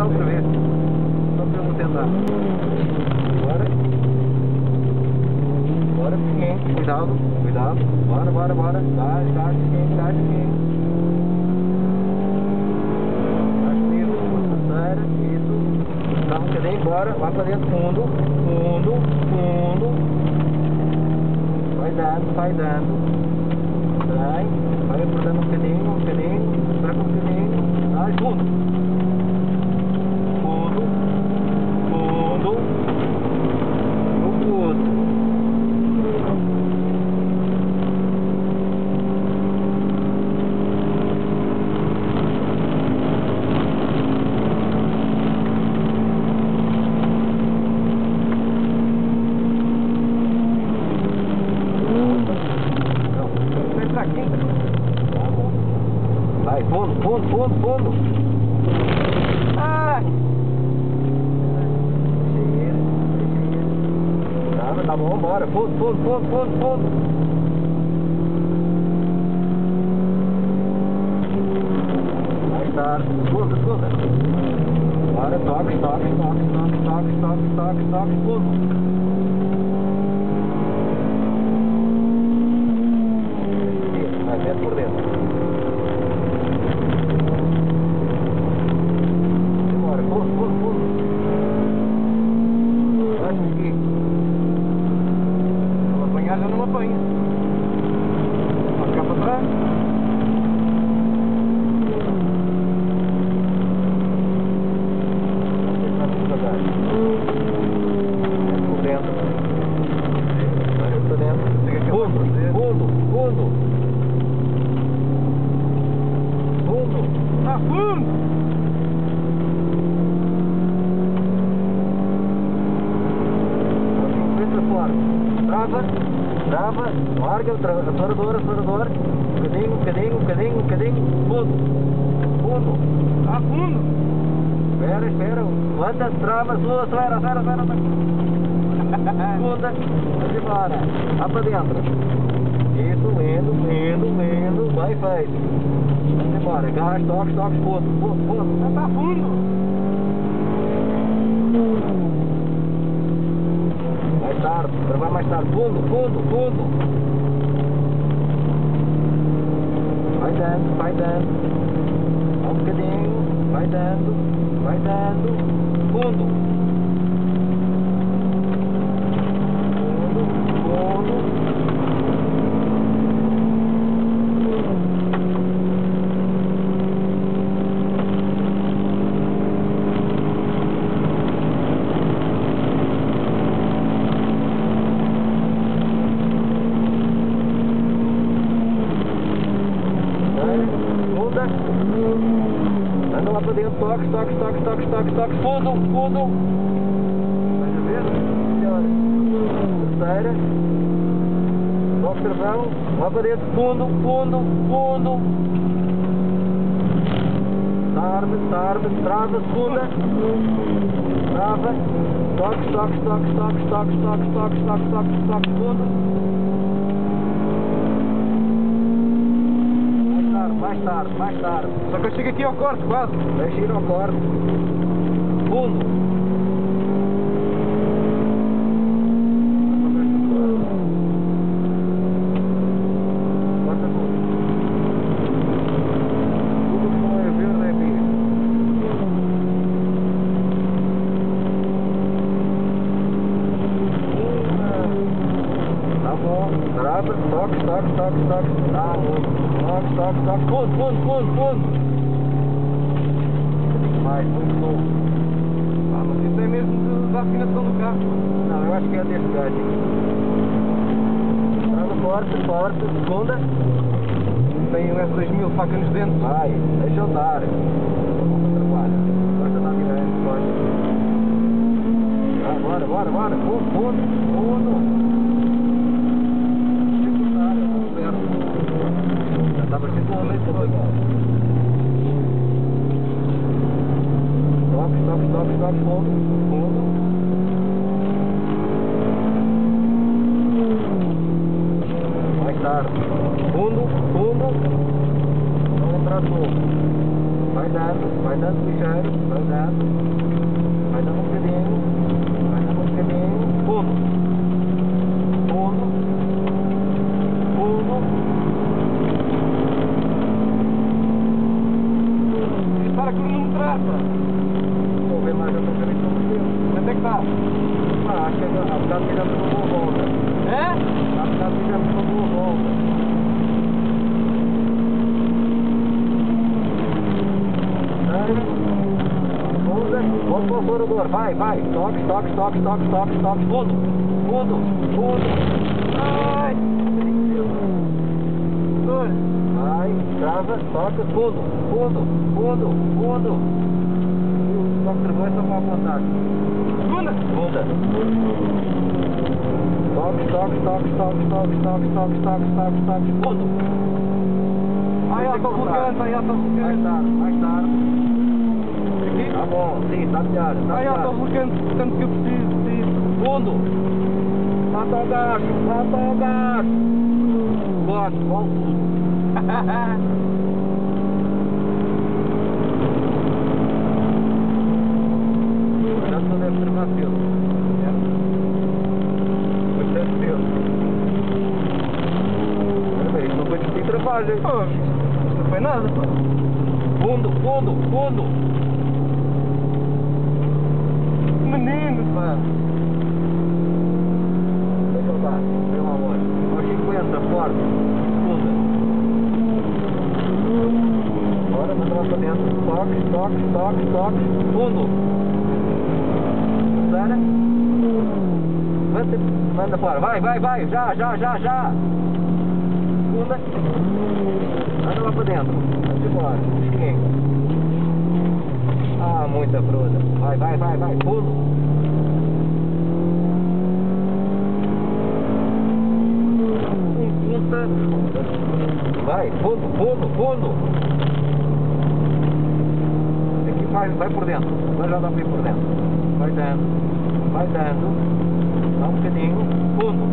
tentar outra vez. Só para eu não tentar. Bora. Bora, pequeno. Cuidado, cuidado. Bora, bora, bora. Pequeno. Gás pequeno, terceira, isso. Dá um bocadinho, bora. Lá para dentro, fundo, fundo, fundo. Vai dando, vai dando. Vai, vai apertando um bocadinho, um bocadinho. Vai um bocadinho. Vai, fundo. Fundo. Fundo. No fundo. Não, vai pra aqui. Tá bom. Vai, fundo, fundo, fundo, fundo. Ai! Tá, tá bom, bora. Fundo, fundo, fundo, fundo, fundo. Tarde. Segunda, segunda. Bora, toque, toque, toque, toque, toque, toque, toque, toque, dentro por dentro. Bora, fundo, fundo, fundo. Vai seguir. Se não apanhar, já não apanha. Pode ficar para trás. Vai devagar. Vai por dentro. Vai por dentro. Fundo, fundo, fundo. Fundo. Tá fundo. Vem fora. Trava, trava, larga, tra- acelerador, acelerador. Um bocadinho, um bocadinho, um bocadinho, um bocadinho. Fundo. Fundo. Tá fundo. Espera, espera. Levanta, trava, sua, acelera, acelera, acelera. Segunda. Vamos embora. Lá para dentro. Isso, lendo, lendo, lendo. Bem feito. Vamos embora. Gás, toques, toques, fundo, fundo, fundo. Já está fundo. Tarde, travar mais tarde. Fundo, fundo, fundo. Vai dando, vai dando. Um bocadinho. Vai dando, vai dando. Fundo. Fundo, fundo. Vai, Muda. Anda lá para dentro, toque, toque, toque, toque, toque, toque, fundo, fundo. Vais a ver? Melhor. Terceira. Toque travão, lá para dentro, fundo, fundo, fundo. Tarde, tarde, trava, segunda. Trava. Toque, toque, toque, toque, toque, toque, toque, toque, toque, toque, fundo. Mais tarde, mais tarde, mais tarde. Só que eu chego aqui ao corte, quase. Deixa ir ao corte. Fundo. Corta tudo. Tudo que não é verde é verde. Tá bom. Trava, toque, toque, toque, toque. Tá bom. Toque, toque. Fundo, fundo, fundo, fundo. Mais, muito novo. Ah, mas isso é mesmo de- da afinação do carro. Não, eu acho que é desse gajo. Trava forte, forte, segunda. Tem um S2000 faca nos dentes. Vai, deixa eu dar. Gosta de dar direito, gosta. Ah, bora, bora, bora. Fundo, fundo, fundo. Stop, stop, stop, stop, stop. Hold. andar. Fundo, fundo. Não atrasou. Vai dando, vai dando ligeiro, vai dando. Vai, vai, toque, toque, toque, toque, toque, toque, fundo, fundo, fundo, Ai! Dor! vai, trava, toca, fundo, fundo, fundo, fundo. O toque travou é só para apontar. Segunda! Segunda. Toque, toque, toque, toque, toque, toque, toque, toque, toque, toque, fundo. Ai, Tem que autoblocante, ai, Mais autoblocante. tarde, mais tarde. Tá bom, sim, está melhor. Tá Aí eu estou bloqueando tanto que eu preciso fundo. Mata o gajo, mata o gajo. Bora, bom tudo. Não foi nada, pô. Fundo, fundo, fundo. Bora, para dentro. Toque, toque, toque, toque. Fundo. Terceira. Manda, manda fora. Vai, vai, vai. Já, já, já, já. Segunda. Manda lá para dentro. Vamos embora. Cheguei. Ah, muita fruta. Vai, vai, vai, vai. Fundo. Vai, fundo, fundo, fundo. Aqui vai, vai por dentro. Vai já dar para ir por dentro. Vai dando. Vai dando. Dá um bocadinho. Fundo.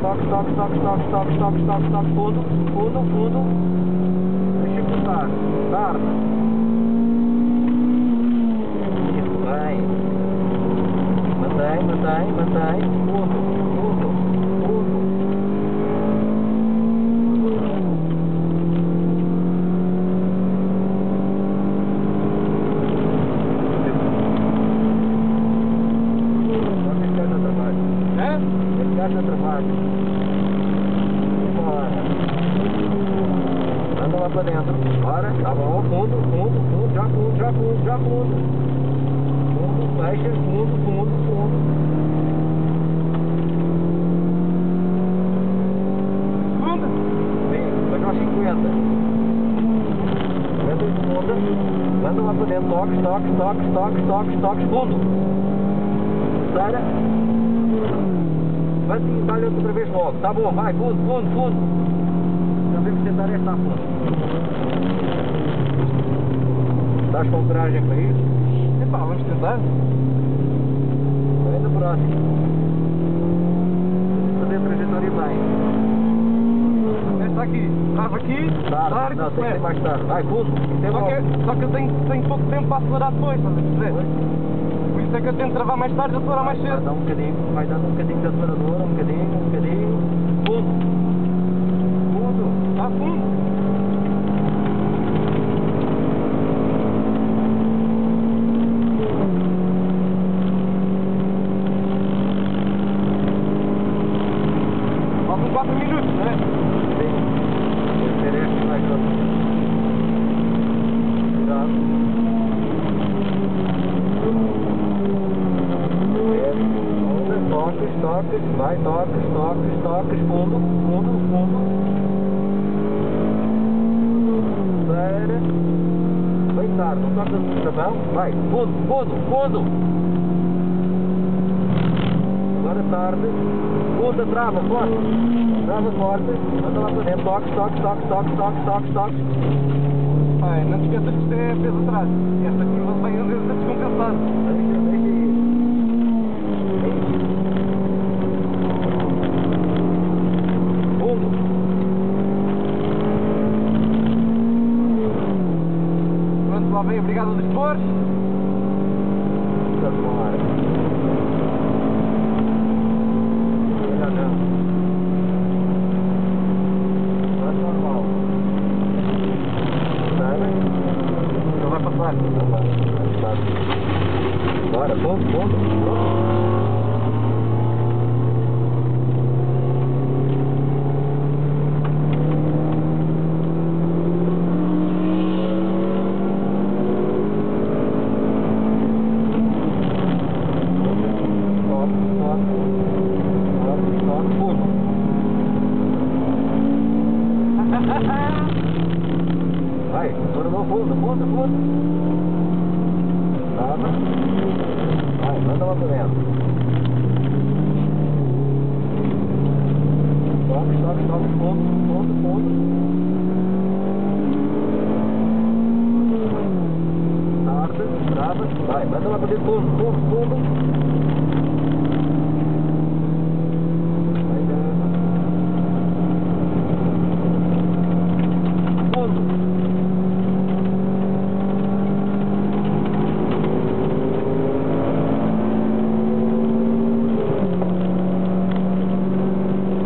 Toque, toque, toque, toque, toque, toque, toque, toque, fundo, fundo, fundo. Deixa cortar. Dar. Isso, bem. Mantém, mantém, mantém. Pra dentro. Toques, toques, toques, toques, toques, toques. Fundo. Terceira. Vai sim, dá-lhe outra vez logo. Tá bom, vai. Fundo, fundo, fundo. Já vamos tentar esta a fundo. Estás com coragem para isso? Epá, vamos tentar. Vai na próxima. Temos que fazer a trajetória bem. Esta aqui. Trava aqui, larga não, tem mais tarde. Vai, é Só que, só que eu tenho, tenho pouco tempo para acelerar depois, estás a perceber? Por isso é que eu tento travar mais tarde e acelerar mais Vai cedo. dar um bocadinho, vai dando um bocadinho de acelerador, um bocadinho, um bocadinho. Fundo. Fundo. Está fundo. Faltam 4 minutos, não é? Sim. Deve ser este mais outro. vai, tocas, tocas, tocas, fundo, fundo, fundo. Terceira. Bem tarde, não tocas no travão. Vai, fundo, fundo, fundo. Agora tarde. Segunda, trava, forte. Trava forte. Anda lá para dentro. Toques, toques, toques, toques, toques, toques, toques. Pai, não te esqueças que isto é peso atrás. Esta curva vai a descompensar. obrigado aos dispores. Tá Não vai passar. Bora, pouco, pouco. Vai, manda lá pra dentro, fundo, fundo. Vai dentro. Fundo.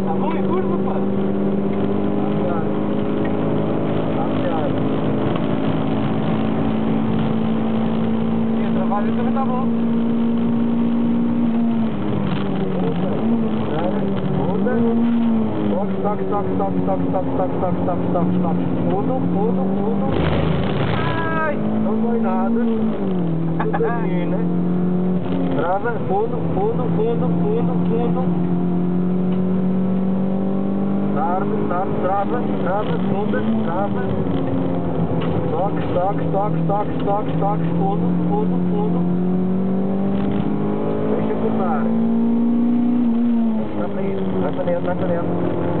Está bom em curva, pá. E a trabalho também está bom. Toque, toque, toque, toque, toque, toque, toque, toque, toque, toque. Fundo, fundo, fundo. Ai! Não foi nada. Tudo aqui, né? Trava, fundo, fundo, fundo, fundo, fundo. Tarde, tarde, trava, trava, funda, trava. Tak, tak, tak, tak, tak, tak, sonu, sonu, sonu. Deixa com o mar. Rapaz, rapaz, rapaz, rapaz.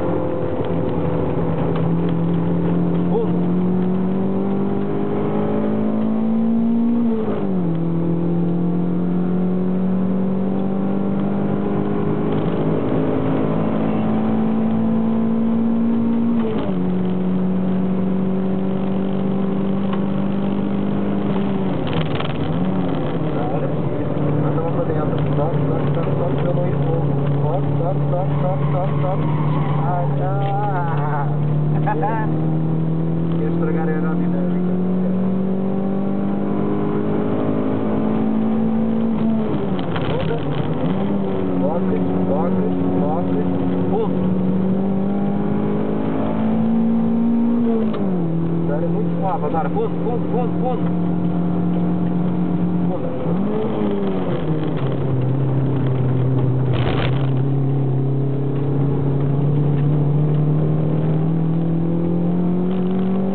Toque, toque. Fundo. É muito suave, agora. Fundo, fundo, fundo, fundo.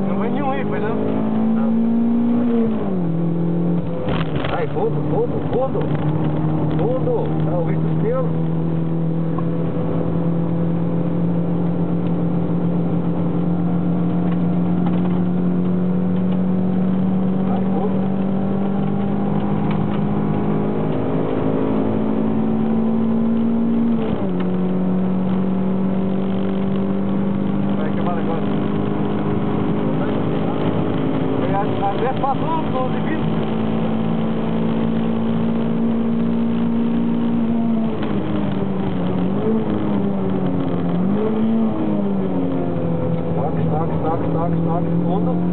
Não vem nenhum aí, pois não? Ai, fundo, fundo, fundo. Fundo. Tá ouvindo os teus? stark, stark, stark, stark, stark, runter.